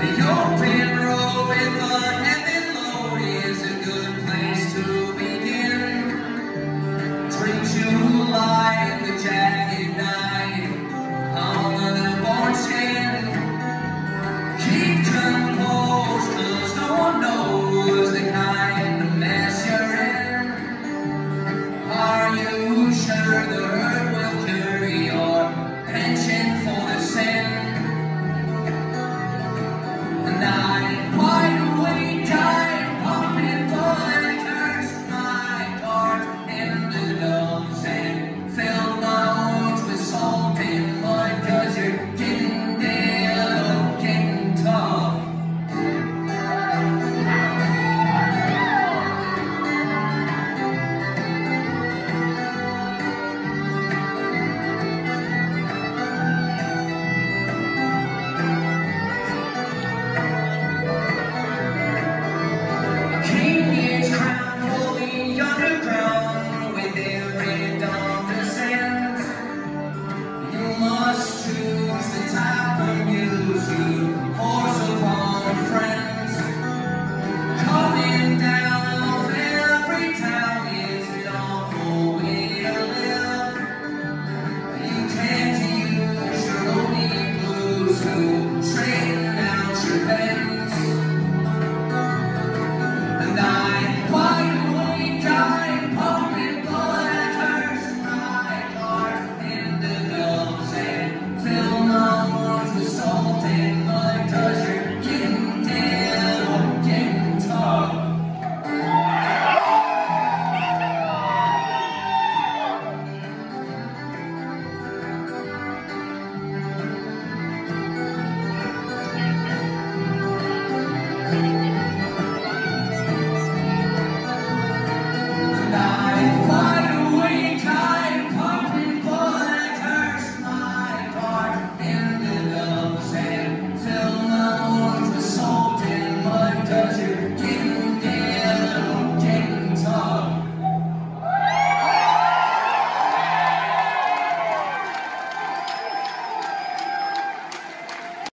The open road with the